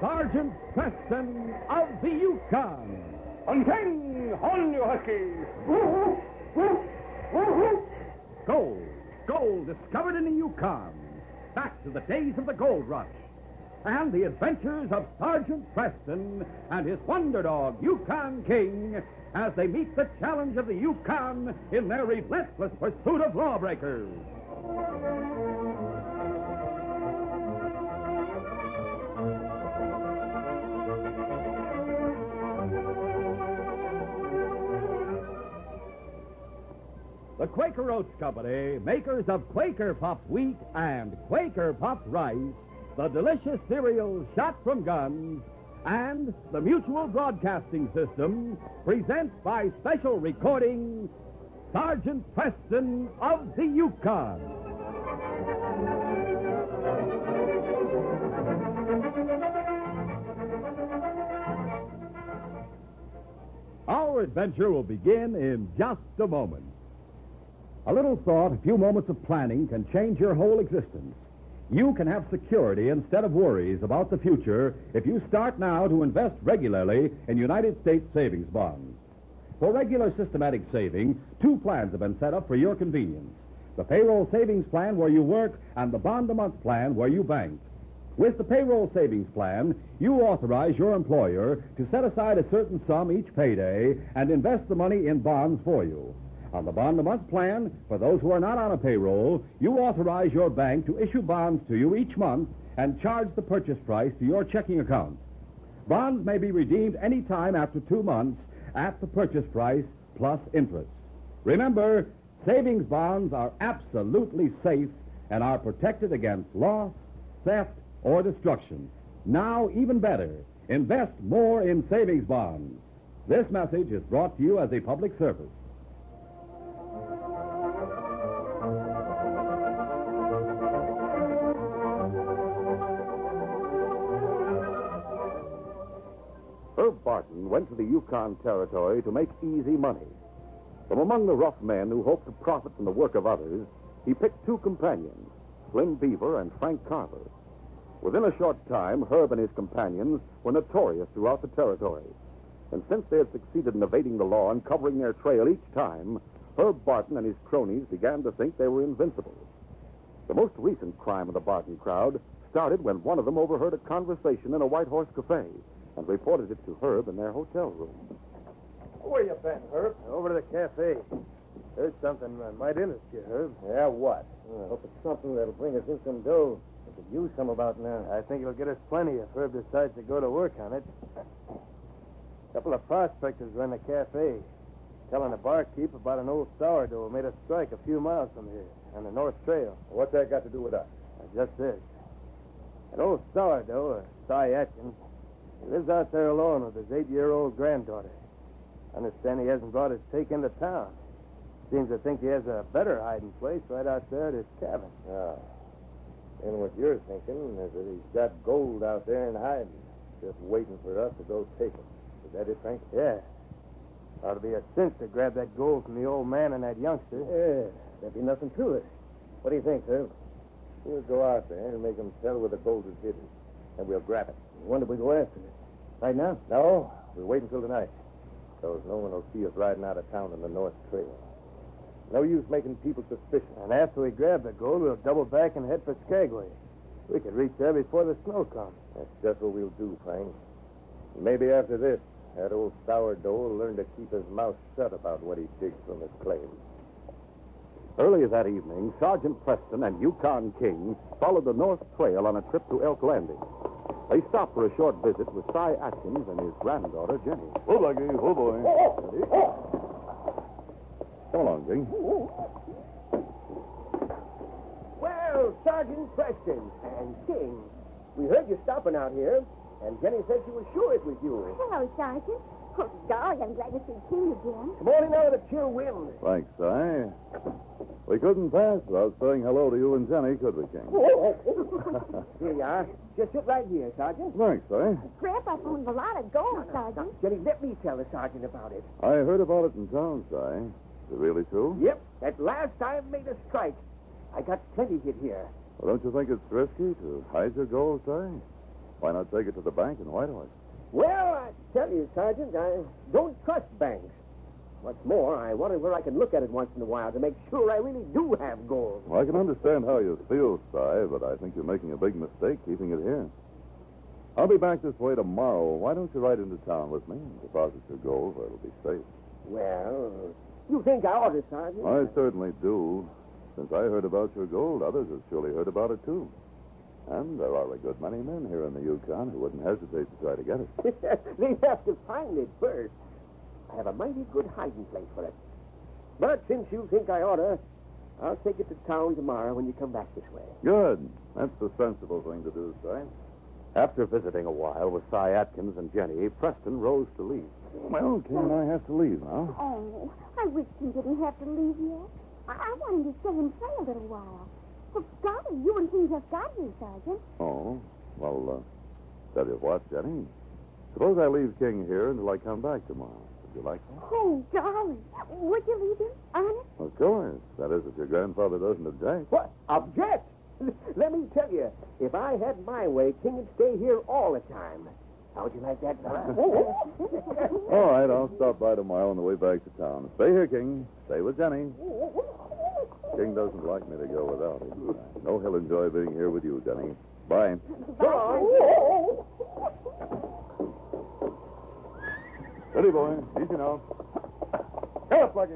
Sergeant Preston of the Yukon. On King, on you huskies. Gold, gold discovered in the Yukon. Back to the days of the gold rush. And the adventures of Sergeant Preston and his wonder dog, Yukon King, as they meet the challenge of the Yukon in their relentless pursuit of lawbreakers. The Quaker Oats Company, makers of Quaker Puffed Wheat and Quaker Puffed Rice, the delicious cereals shot from guns, and the Mutual Broadcasting System presents by special recording Sergeant Preston of the Yukon. Our adventure will begin in just a moment. A little thought, a few moments of planning can change your whole existence. You can have security instead of worries about the future if you start now to invest regularly in United States savings bonds. For regular systematic saving, two plans have been set up for your convenience. The payroll savings plan where you work and the bond a month plan where you bank. With the payroll savings plan, you authorize your employer to set aside a certain sum each payday and invest the money in bonds for you. On the bond a month plan, for those who are not on a payroll, you authorize your bank to issue bonds to you each month and charge the purchase price to your checking account. Bonds may be redeemed any time after two months at the purchase price plus interest. Remember, savings bonds are absolutely safe and are protected against loss, theft, or destruction. Now, even better, invest more in savings bonds. This message is brought to you as a public service. Barton went to the Yukon Territory to make easy money. From among the rough men who hoped to profit from the work of others, he picked two companions, Slim Beaver and Frank Carver. Within a short time, Herb and his companions were notorious throughout the territory. And since they had succeeded in evading the law and covering their trail each time, Herb Barton and his cronies began to think they were invincible. The most recent crime of the Barton crowd started when one of them overheard a conversation in a Whitehorse Cafe and reported it to Herb in their hotel room. Where you been, Herb? Over to the cafe. Heard something that might interest you, Herb. Yeah, what? I hope it's something that'll bring us in some dough. We could use some about now. I think it'll get us plenty if Herb decides to go to work on it. A couple of prospectors were in the cafe, telling the barkeep about an old sourdough who made a strike a few miles from here on the North Trail. What's that got to do with us? Just this. An old sourdough, or Cy Atkins, he lives out there alone with his eight-year-old granddaughter. I Understand he hasn't brought his take into town. Seems to think he has a better hiding place right out there at his cabin. Ah. And what you're thinking is that he's got gold out there in hiding, just waiting for us to go take it. Is that it, Frank? Yeah. Ought to be a cinch to grab that gold from the old man and that youngster. Yeah, there'd be nothing to it. What do you think, Herb? We'll go out there and make him tell where the gold is hidden, and we'll grab it. When do we go after it? Right now? No, we'll wait until tonight. So no one will see us riding out of town on the North Trail. No use making people suspicious. And after we grab the gold, we'll double back and head for Skagway. We could reach there before the snow comes. That's just what we'll do, Frank. Maybe after this, that old sourdough will learn to keep his mouth shut about what he digs from his claims. Early that evening, Sergeant Preston and Yukon King followed the North Trail on a trip to Elk Landing. They stopped for a short visit with Cy Atkins and his granddaughter, Jenny. Oh, Lucky. Oh, boy. Come along, King. Well, Sergeant Preston and King, we heard you stopping out here, and Jenny said she was sure it was you. Hello, Sergeant. Oh, golly, I'm glad to see King again. Come on in out of the chill wind. Thanks, Si. We couldn't pass without saying hello to you and Jenny, could we, King? Oh, oh, oh. Here you are. Just sit right here, Sergeant. Thanks, Si. Grandpa found a lot of gold, Sergeant. Jenny, let me tell the sergeant about it. I heard about it in town, Si. Is it really true? Yep, that last time made a strike. I got plenty hid here. Well, don't you think it's risky to hide your gold, Si? Why not take it to the bank in Whitehorse? Well, I tell you, Sergeant, I don't trust banks. What's more, I wonder where I can look at it once in a while to make sure I really do have gold. Well, I can understand how you feel, Si, but I think you're making a big mistake keeping it here. I'll be back this way tomorrow. Why don't you ride into town with me and deposit your gold where it'll be safe? Well, you think I ought to, Sergeant? I certainly do. Since I heard about your gold, others have surely heard about it, too. And there are a good many men here in the Yukon who wouldn't hesitate to try to get it. They'd have to find it first. I have a mighty good hiding place for it. But since you think I ought to, I'll take it to town tomorrow when you come back this way. Good. That's the sensible thing to do, Si. After visiting a while with Cy Atkins and Jenny, Preston rose to leave. Well, King and I have to leave now. Oh, I wish he didn't have to leave yet. I, I want him to stay and play a little while. Well, golly, you and King just got here, Sergeant. Oh, well, uh, tell you what, Jenny. Suppose I leave King here until I come back tomorrow. Would you like that? Oh, golly. Would you leave him? Honest? Of course. That is, if your grandfather doesn't object. What? Object? Let me tell you, if I had my way, King would stay here all the time. How would you like that, fella? All right, I'll stop by tomorrow on the way back to town. Stay here, King. Stay with Jenny. King doesn't like me to go without him. I know he'll enjoy being here with you, Denny. Bye. On. Steady, boy. Easy now. Come up, Lucky.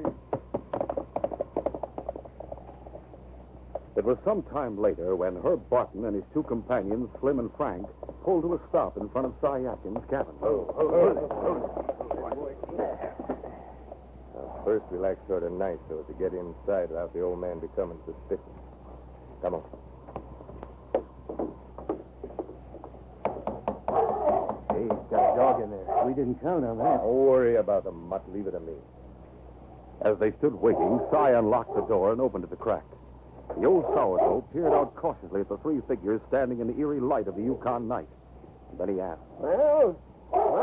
It was some time later when Herb Barton and his two companions, Slim and Frank, pulled to a stop in front of Cy Atkins' cabin. Oh, oh, oh, First, we'll act sort of nice so as to get inside without the old man becoming suspicious. Come on. Hey, he's got a dog in there. We didn't count on that. Don't worry about the mutt. Leave it to me. As they stood waiting, Cy unlocked the door and opened it a crack. The old sourdough peered out cautiously at the three figures standing in the eerie light of the Yukon night. Then he asked, Well,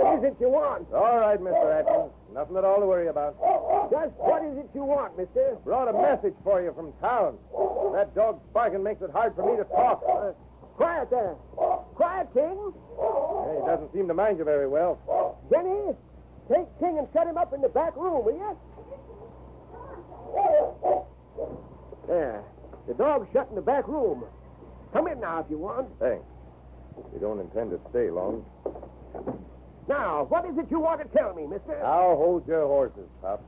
what is it you want? All right, Mr. Atkins. Nothing at all to worry about. Just what is it you want, mister? Brought a message for you from town. That dog's barking makes it hard for me to talk. Uh, quiet there. Quiet, King. Hey, he doesn't seem to mind you very well. Jenny, take King and shut him up in the back room, will you? There. The dog's shut in the back room. Come in now if you want. Thanks. You don't intend to stay long. Now, what is it you want to tell me, mister? Now hold your horses, Pop.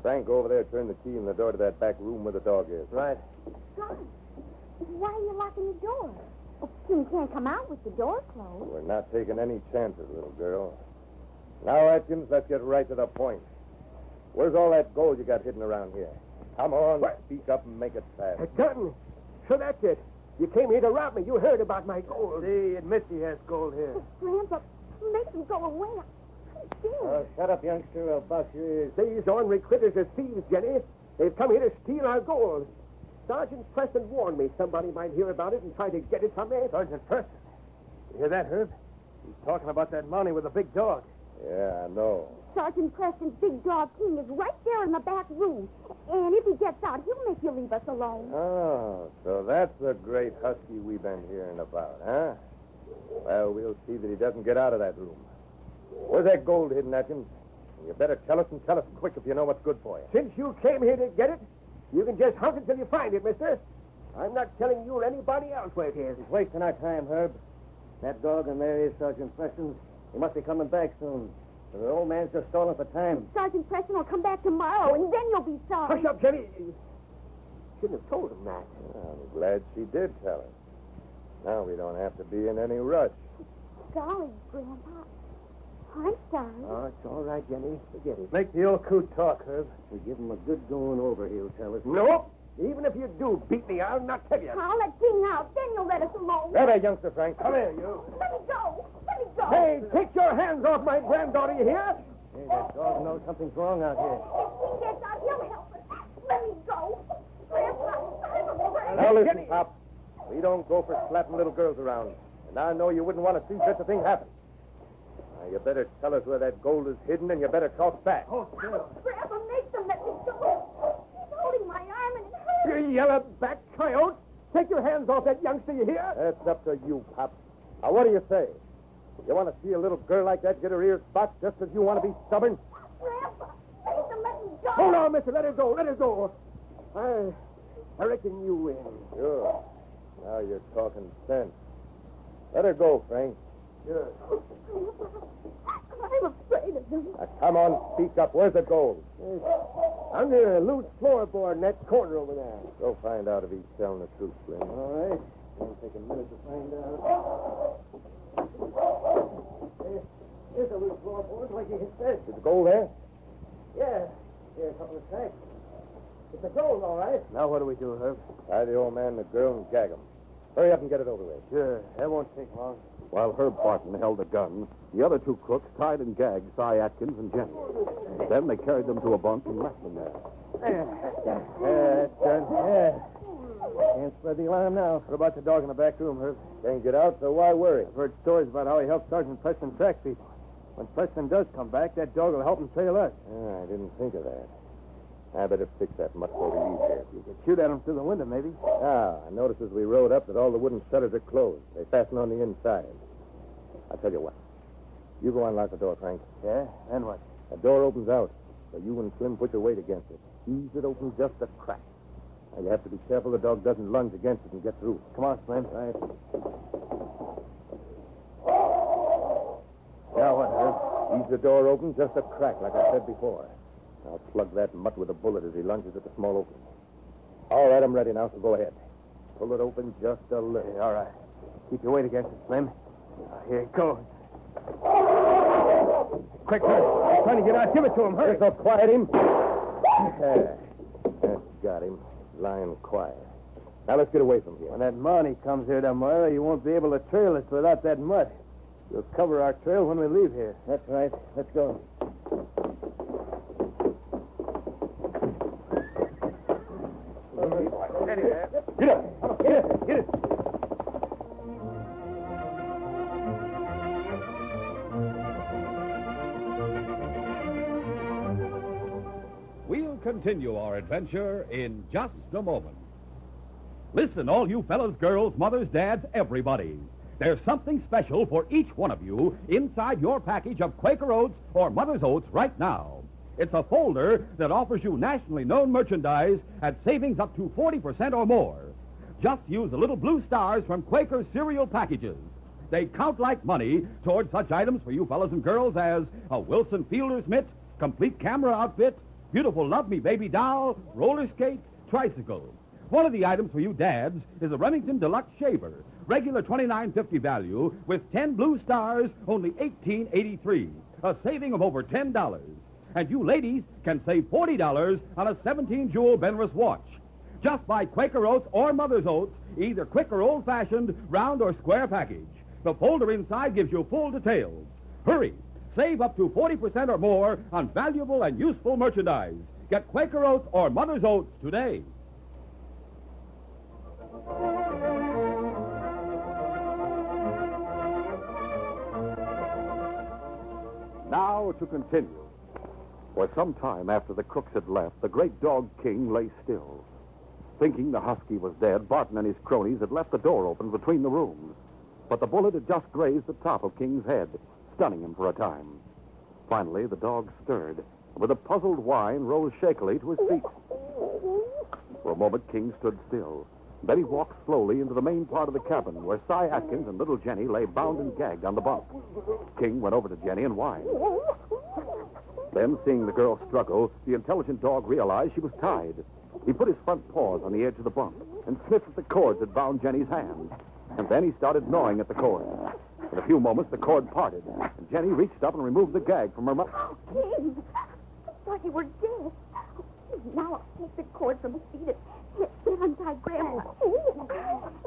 Frank, go over there, turn the key in the door to that back room where the dog is. Right. God, why are you locking the door? Oh, King can't come out with the door closed. We're not taking any chances, little girl. Now, Atkins, let's get right to the point. Where's all that gold you got hidden around here? Come on, speak up and make it fast. A gun. So that's it. You came here to rob me. You heard about my gold. He admits he has gold here. Grandpa, make him go away. I'm oh, shut up, youngster. I'll bust your ears. These ornery critters are thieves, Jenny. They've come here to steal our gold. Sergeant Preston warned me somebody might hear about it and try to get it from me. Sergeant Preston? You hear that, Herb? He's talking about that Mountie with the big dog. Yeah, I know. Sergeant Preston's big dog King is right there in the back room. And if he gets out, he'll make you leave us alone. Oh, so that's the great husky we've been hearing about, huh? Well, we'll see that he doesn't get out of that room. Where's that gold hidden, Atkins? You better tell us and tell us quick if you know what's good for you. Since you came here to get it, you can just hunt it till you find it, mister. I'm not telling you or anybody else where it is. He's wasting our time, Herb. That dog and there is Sergeant Preston. He must be coming back soon. The old man's just stalling for time. Sergeant Preston will come back tomorrow, and then you'll be sorry. Hush up, Jenny. Shouldn't have told him that. I'm glad she did tell us. Now we don't have to be in any rush. Golly, Grandpa. I'm sorry. Oh, it's all right, Jenny. Forget it. Make the old coot talk, Herb. We give him a good going over, he'll tell us. Nope. Even if you do beat me, I'll not tell you. I'll let King out. Then you'll let us alone. Grab that youngster, Frank. Come here, you. Let me go. Let me go. Hey, take your hands off my granddaughter, you hear? Hey, that dog knows something's wrong out here. If King gets out, he'll help us. Let me go. Grandpa, I'm afraid. Now listen, Pop. We don't go for slapping little girls around. And I know you wouldn't want to see such a thing happen. Now, you better tell us where that gold is hidden, and you better talk back. Oh, Grandpa, make them let me go. He's holding my arm, and it hurts. You yellow back coyote. Take your hands off that youngster, you hear? That's up to you, Pop. Now, what do you say? You want to see a little girl like that get her ears boxed just as you want to be stubborn? Grandpa, please let me go. Hold on, mister. Let her go. Let her go. I, I reckon you win. Sure. Now you're talking sense. Let her go, Frank. Sure. I'm afraid of them. Now, come on, speak up. Where's the gold? Under a loose floorboard in that corner over there. Go find out if he's telling the truth, Slim. All right. It'll take a minute to find out. Here's a loose floorboard, like you said. Is the gold there? Yeah. Here, a couple of sacks. It's a gold, all right. Now what do we do, Herb? Tie the old man and the girl and gag him. Hurry up and get it over with. Sure. That won't take long. While Herb Barton held the gun, the other two crooks tied and gagged Cy Atkins and Jenny. Then they carried them to a bunk and left them there. Yeah, that's done. Yeah. Can't spread the alarm now. What about the dog in the back room, Herb? Can't get out, so why worry? I've heard stories about how he helped Sergeant Preston track people. When Preston does come back, that dog will help him trail us. Ah, I didn't think of that. I better fix that much we leave here. You could shoot at him through the window, maybe. Ah, I noticed as we rode up that all the wooden shutters are closed. They fasten on the inside. I'll tell you what. You go unlock the door, Frank. Yeah? Then what? The door opens out, so you and Slim put your weight against it. Ease it open just a crack. Now, you have to be careful the dog doesn't lunge against it and get through. Come on, Slim. Right. Now what, Herb? Ease the door open just a crack, like I said before. I'll plug that mutt with a bullet as he lunges at the small opening. All right, I'm ready now, so go ahead. Pull it open just a little. Yeah, all right. Keep your weight against it, Slim. Now, here it goes. Quick, Herb. He's trying to get out. Give it to him. Hurry. So quiet him. That's got him. Lying quiet. Now let's get away from here. When that Mountie comes here tomorrow, you won't be able to trail us without that mud. You'll cover our trail when we leave here. That's right. Let's go. We'll continue our adventure in just a moment. Listen, all you fellas, girls, mothers, dads, everybody. There's something special for each one of you inside your package of Quaker Oats or Mother's Oats right now. It's a folder that offers you nationally known merchandise at savings up to 40% or more. Just use the little blue stars from Quaker cereal packages. They count like money toward such items for you fellas and girls as a Wilson Fielder's mitt, complete camera outfit, beautiful Love Me Baby doll, roller skate, tricycle. One of the items for you dads is a Remington Deluxe shaver, regular twenty-nine fifty value with 10 blue stars, only eighteen eighty-three, a saving of over $10. And you ladies can save $40 on a 17 jewel Benrus watch. Just buy Quaker Oats or Mother's Oats, either quick or old fashioned, round or square package. The folder inside gives you full details. Hurry! Save up to 40% or more on valuable and useful merchandise. Get Quaker Oats or Mother's Oats today. Now to continue. For some time after the crooks had left, the great dog King lay still. Thinking the husky was dead, Barton and his cronies had left the door open between the rooms. But the bullet had just grazed the top of King's head, stunning him for a time. Finally, the dog stirred. and With a puzzled whine, rose shakily to his feet. For a moment, King stood still. Then he walked slowly into the main part of the cabin, where Cy Atkins and little Jenny lay bound and gagged on the bunk. King went over to Jenny and whined. Then, seeing the girl struggle, the intelligent dog realized she was tied. He put his front paws on the edge of the bunk and sniffed at the cords that bound Jenny's hands. And then he started gnawing at the cord. In a few moments, the cord parted, and Jenny reached up and removed the gag from her mouth. Oh, King, I thought you were dead. Now I'll take the cord from his feet and get untie Grandma.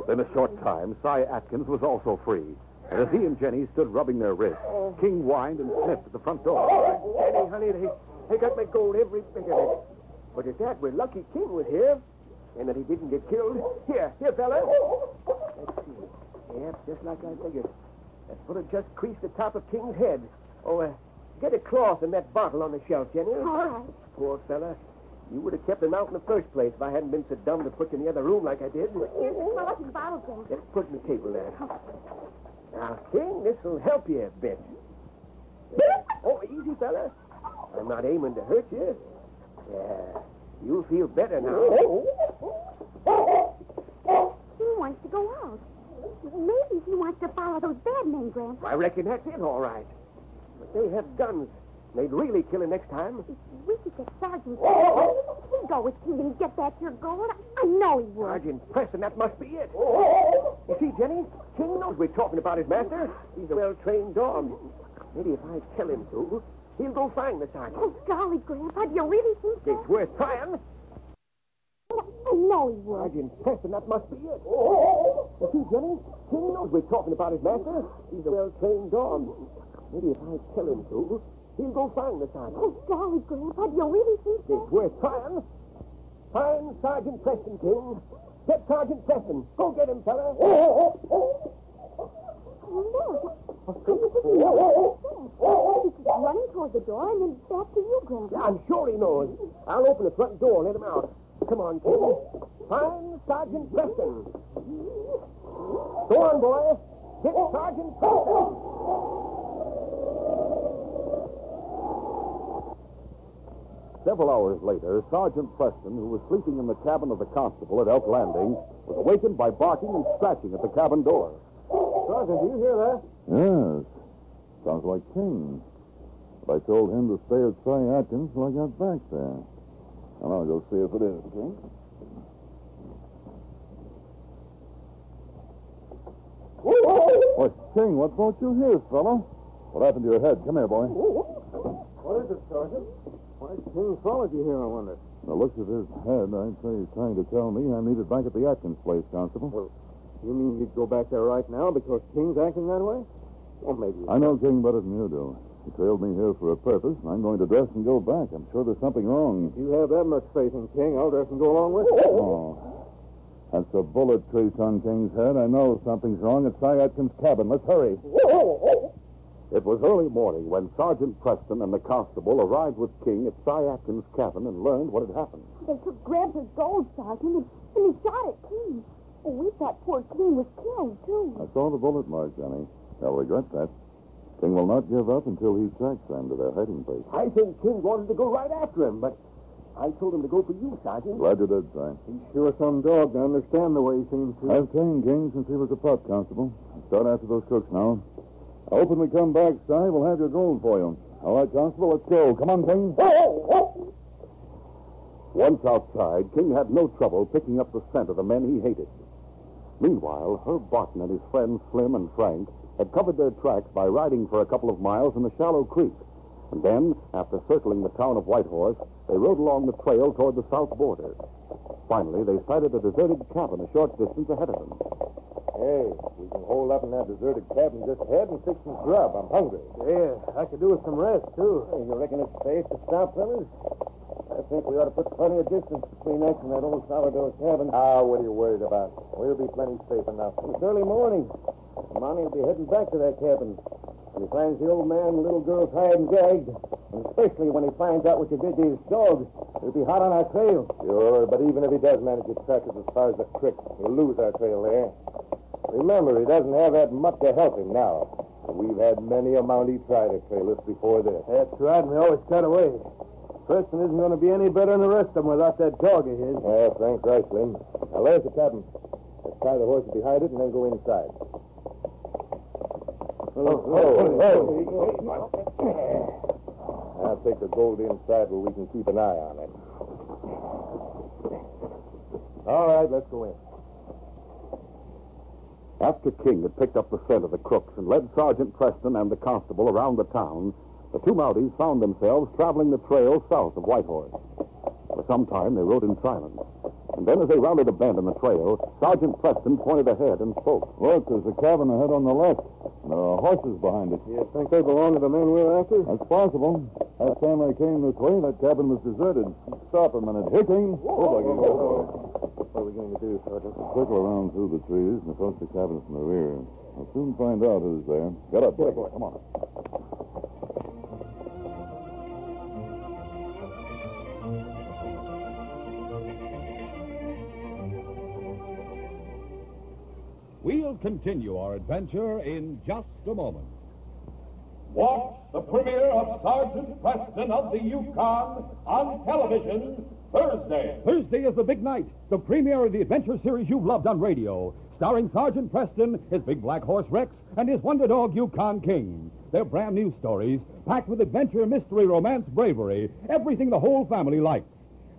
In a short time, Cy Atkins was also free. And as he and Jenny stood rubbing their wrists, King whined and sniffed at the front door. Jenny, honey, they, they got my gold every bit of it. But at that, we're lucky King was here. And that he didn't get killed. Here, here, fella. Let's see. Yep, just like I figured. That bullet just creased the top of King's head. Oh, uh, get a cloth and that bottle on the shelf, Jenny. All right. Poor fella. You would have kept him out in the first place if I hadn't been so dumb to put you in the other room like I did. Here's the cloth and bottle, Jack. Just put it on the table there. Now, King, this'll help you a bit. Oh, easy, fella. I'm not aiming to hurt you. Yeah, you'll feel better now. He wants to go out. Maybe he wants to follow those bad men, Grandpa. I reckon that's it, all right. But they have guns. They'd really kill him next time. If we could get Sergeant oh, oh, oh. he'd go with King and get back your gold. I know he would. Sergeant Preston, that must be it. You see, Jenny, King knows we're talking about his master. He's a well-trained dog. Maybe if I tell him to, he'll go find the sergeant. Oh, golly, Grandpa, do you really think so? It's worth trying. I know he would. Sergeant Preston, that must be it. You see, Jenny, King knows we're talking about his master. He's a well-trained dog. Maybe if I tell him to, he'll go find the sergeant. Oh, golly, Grandpa, do you really think so? It's worth trying. Find Sergeant Preston, King. Get Sergeant Preston. Go get him, fella. Oh, oh, look. He's running toward the door and then back to you, Grandpa. I'm sure he knows. I'll open the front door and let him out. Come on, King. Find Sergeant Preston. Go on, boy. Get Sergeant Preston. Several hours later, Sergeant Preston, who was sleeping in the cabin of the constable at Elk Landing, was awakened by barking and scratching at the cabin door. Sergeant, do you hear that? Yes. Sounds like King. But I told him to stay at Cy Atkins till I got back there. And I'll go see if it is, King. Why, King, what brought you here, fella? What happened to your head? Come here, boy. What is it, Sergeant? Why, King followed you here, I wonder. The looks of his head, I'd say he's trying to tell me I'm needed back at the Atkins place, Constable. Well, you mean you'd go back there right now because King's acting that way? Well, maybe. I know King better than you do. He trailed me here for a purpose, and I'm going to dress and go back. I'm sure there's something wrong. If you have that much faith in King, I'll dress and go along with you. Oh. That's a bullet trace on King's head. I know something's wrong at Cy Atkins' cabin. Let's hurry. It was early morning when Sergeant Preston and the constable arrived with King at Cy Atkins' cabin and learned what had happened. They took Grandpa's gold, Sergeant, and, and he shot at King. Oh, we thought poor King was killed, too. I saw the bullet mark, Johnny. I'll regret that. King will not give up until he tracks them to their hiding place. I think King wanted to go right after him, but I told him to go for you, Sergeant. Glad you did, Si. He's sure some dog to understand the way he seems to. I've trained King since he was a pup, Constable. I start after those crooks now. I hope when we come back, Si, we'll have your gold for you. All right, Constable, let's go. Come on, King. Once outside, King had no trouble picking up the scent of the men he hated. Meanwhile, Herb Barton and his friends Slim and Frank had covered their tracks by riding for a couple of miles in the shallow creek. And then, after circling the town of Whitehorse, they rode along the trail toward the south border. Finally, they sighted a deserted cabin a short distance ahead of them. Hey, we can hold up in that deserted cabin just ahead and fix some grub. I'm hungry. Yeah, I could do with some rest, too. Hey, you reckon it's safe to stop, fellas? I think we ought to put plenty of distance between us and that old sourdough cabin. Ah, what are you worried about? We'll be plenty safe enough. It's early morning. Mountie will be heading back to that cabin. When he finds the old man and little girl tied and gagged, and especially when he finds out what you did to his dog, he'll be hot on our trail. Sure, but even if he does manage to track us as far as the creek, he'll lose our trail there. Remember, he doesn't have that mutt to help him now. We've had many a Mountie try to trail us before this. That's right, and we always cut away. Preston isn't going to be any better than the rest of them without that dog of his. Yeah, Frank's right, Slim. Now, there's the cabin. Let's tie the horses behind it and then go inside. Oh oh oh, oh, oh, oh. I'll take the gold inside where we can keep an eye on it. All right, let's go in. After King had picked up the scent of the crooks and led Sergeant Preston and the constable around the town, the two Mounties found themselves traveling the trail south of Whitehorse. For some time, they rode in silence. And then, as they rounded a bend in the trail, Sergeant Preston pointed ahead and spoke. Look, there's a cabin ahead on the left. And there are horses behind it. You think they belong to the men we're after? That's possible. Last time I came this way, that cabin was deserted. Stop a minute. Here, King. Oh, buggy. What are we going to do, Sergeant? Circle around through the trees and approach the cabin from the rear. I'll soon find out who's there. Get up, boy. Come on. We'll continue our adventure in just a moment. Watch the premiere of Sergeant Preston of the Yukon on television Thursday. Thursday is the big night, the premiere of the adventure series you've loved on radio, starring Sergeant Preston, his big black horse Rex, and his wonder dog Yukon King. They're brand new stories, packed with adventure, mystery, romance, bravery, everything the whole family likes.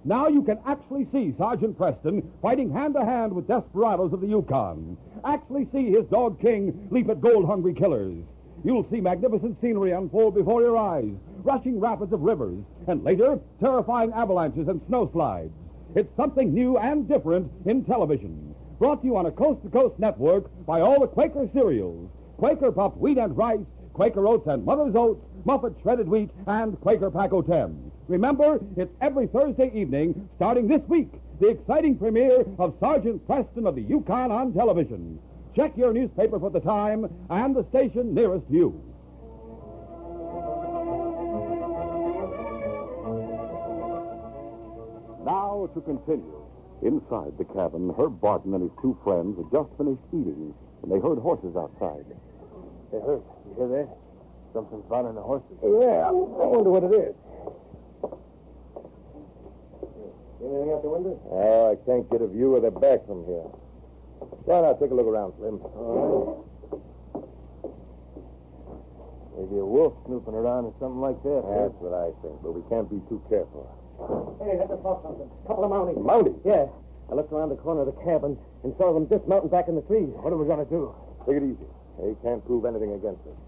Now you can actually see Sergeant Preston fighting hand to hand with desperados of the Yukon. Actually see his dog King leap at gold hungry killers. You'll see magnificent scenery unfold before your eyes, rushing rapids of rivers, and later, terrifying avalanches and snowslides. It's something new and different in television. Brought to you on a coast to coast network by all the Quaker cereals Quaker puffed wheat and rice, Quaker oats and Mother's Oats, Muffet shredded wheat, and Quaker Pack-O-Ten. Remember, it's every Thursday evening, starting this week, the exciting premiere of Sergeant Preston of the Yukon on television. Check your newspaper for the time and the station nearest you. Now to continue. Inside the cabin, Herb Barton and his two friends had just finished eating when they heard horses outside. Hey, Herb, you hear that? Something's bothering the horses. Yeah, I wonder what it is. Anything out the window? Oh, I can't get a view of the back from here. Why not take a look around, Slim? Maybe a wolf snooping around or something like that. That's what I think, but we can't be too careful. Hey, I just saw something. A couple of mounties. Mounties? Yeah. I looked around the corner of the cabin and saw them dismounting back in the trees. What are we going to do? Take it easy. They can't prove anything against us.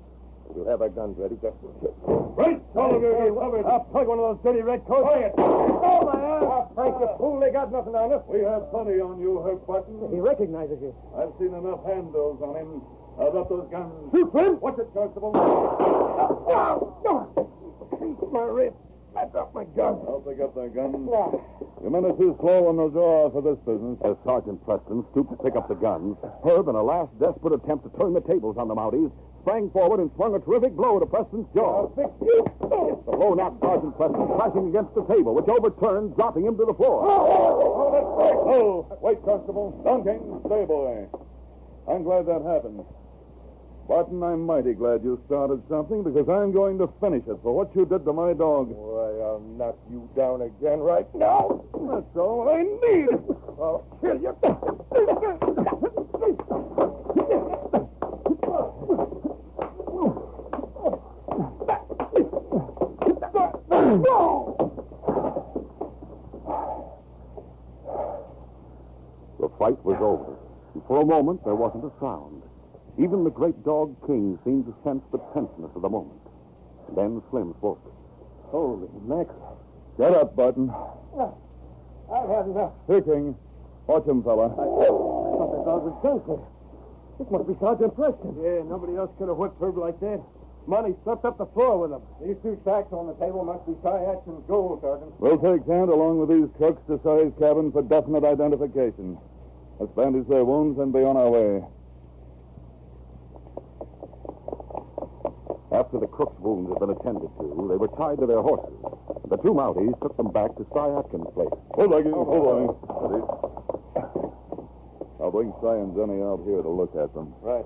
We'll have our guns ready just in case. Right, all of you, you're covered. I'll plug one of those dirty red coats. Quiet. Oh, my ass. Thank ah, you, fool. They got nothing on us. We have plenty on you, Herb Barton. He recognizes you. I've seen enough handles on him. I'll drop those guns. Shoot, Slim. Watch it, Constable. My rib. I dropped my gun. I'll pick up that gun. Your men are too slow on the draw for this business. As Sergeant Preston stooped to pick up the guns, Herb, in a last desperate attempt to turn the tables on the Mounties, sprang forward and swung a terrific blow to Preston's jaw. The blow knocked Sergeant Preston crashing against the table, which overturned, dropping him to the floor. Oh, that's right. Oh, wait, Constable. Don King, stay, boy. I'm glad that happened. Barton, I'm mighty glad you started something because I'm going to finish it for what you did to my dog. Why, I'll knock you down again right now. That's all I need. I'll kill you. The fight was over. And for a moment, there wasn't a sound. Even the great dog King seemed to sense the tenseness of the moment. Then Slim spoke. Holy mackerel. Get up, Barton. Ah, I've had enough. Here, King. Watch him, fella. I thought that dog was gunslinger. This must be Sergeant Preston. Yeah, nobody else could have whipped Herb like that. Mountie swept up the floor with him. These two sacks on the table must be Cy Atkins' gold, Sergeant. We'll take Kent along with these crooks to Surrey's cabin for definite identification. Let's bandage their uh, wounds and be on our way. After the crook's wounds had been attended to, they were tied to their horses. The two Mounties took them back to Cy Atkins' place. Hold on, oh, hold on. Ready? I'll bring Cy and Jenny out here to look at them. Right.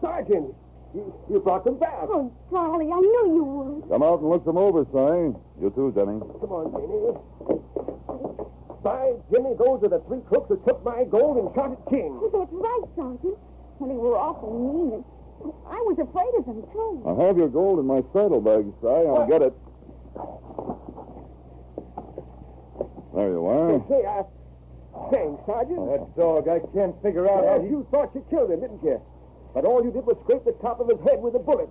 Sergeant, you, you brought them back. Oh, Charlie, I knew you would. Come out and look them over, Cy. You too, Jenny. Come on, Jenny. By Jimmy, those are the three crooks who took my gold and shot at King. That's right, Sergeant. And they were awful mean. And I was afraid of them, too. I have your gold in my saddlebag, Cy. I'll get it. There you are. Say, I... Thanks, Sergeant. That dog, I can't figure out how he... you thought you killed him, didn't you? But all you did was scrape the top of his head with a bullet.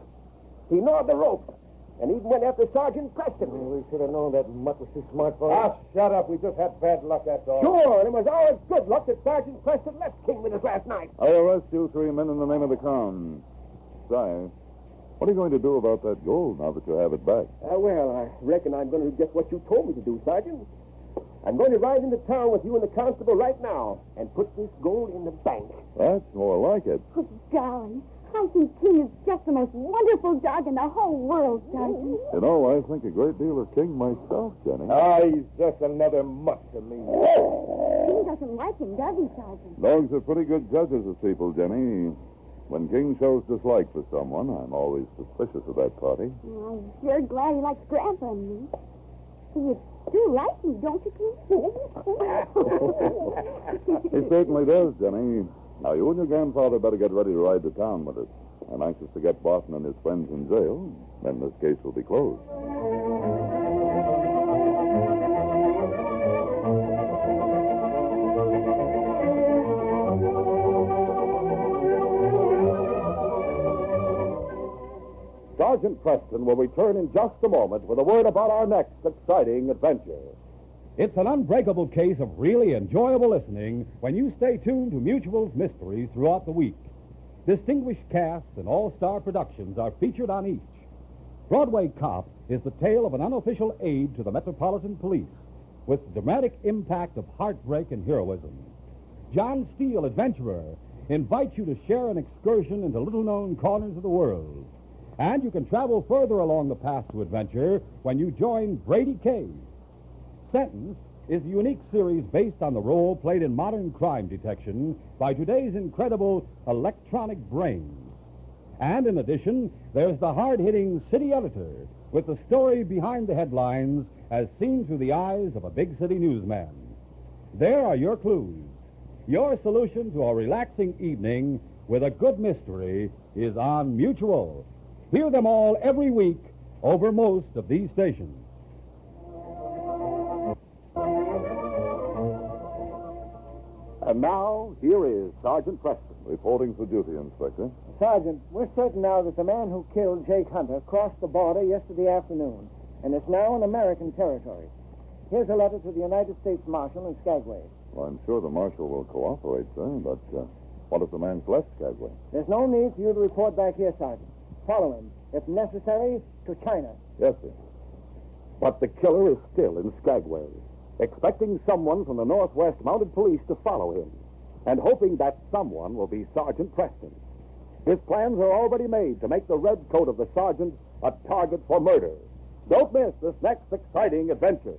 He gnawed the rope and even went after Sergeant Preston. We should have known that mutt was too smart for us. Ah, us. shut up. We just had bad luck, that's all. Sure, and it was our good luck that Sergeant Preston left King with us last night. I arrest you three men in the name of the Crown. Sire, what are you going to do about that gold now that you have it back? Uh, well, I reckon I'm going to do just what you told me to do, Sergeant. I'm going to ride into town with you and the constable right now and put this gold in the bank. That's more like it. Oh, golly. I think King is just the most wonderful dog in the whole world, Sergeant. You know, I think a great deal of King myself, Jenny. Ah, he's just another mutt to me. King doesn't like him, does he, Sergeant? Dogs are pretty good judges of people, Jenny. When King shows dislike for someone, I'm always suspicious of that party. I'm sure glad he likes Grandpa and me. You do like me, don't you, King? He certainly does, Jenny. Now, you and your grandfather better get ready to ride to town with us. I'm anxious to get Barton and his friends in jail. Then this case will be closed. Sergeant Preston will return in just a moment with a word about our next exciting adventure. It's an unbreakable case of really enjoyable listening when you stay tuned to Mutual's mysteries throughout the week. Distinguished casts and all-star productions are featured on each. Broadway Cop is the tale of an unofficial aide to the Metropolitan Police with dramatic impact of heartbreak and heroism. John Steele, Adventurer, invites you to share an excursion into little-known corners of the world. And you can travel further along the path to adventure when you join Brady Cave. Sentence is a unique series based on the role played in modern crime detection by today's incredible electronic brains. And in addition, there's the hard-hitting city editor with the story behind the headlines as seen through the eyes of a big city newsman. There are your clues. Your solution to a relaxing evening with a good mystery is on Mutual. Hear them all every week over most of these stations. And now, here is Sergeant Preston. Reporting for duty, Inspector. Sergeant, we're certain now that the man who killed Jake Hunter crossed the border yesterday afternoon, and is now in American territory. Here's a letter to the United States Marshal in Skagway. Well, I'm sure the marshal will cooperate, sir, but uh, what if the man's left Skagway? There's no need for you to report back here, Sergeant. Follow him, if necessary, to China. Yes, sir. But the killer is still in Skagway, expecting someone from the Northwest Mounted Police to follow him, and hoping that someone will be Sergeant Preston. His plans are already made to make the red coat of the sergeant a target for murder. Don't miss this next exciting adventure.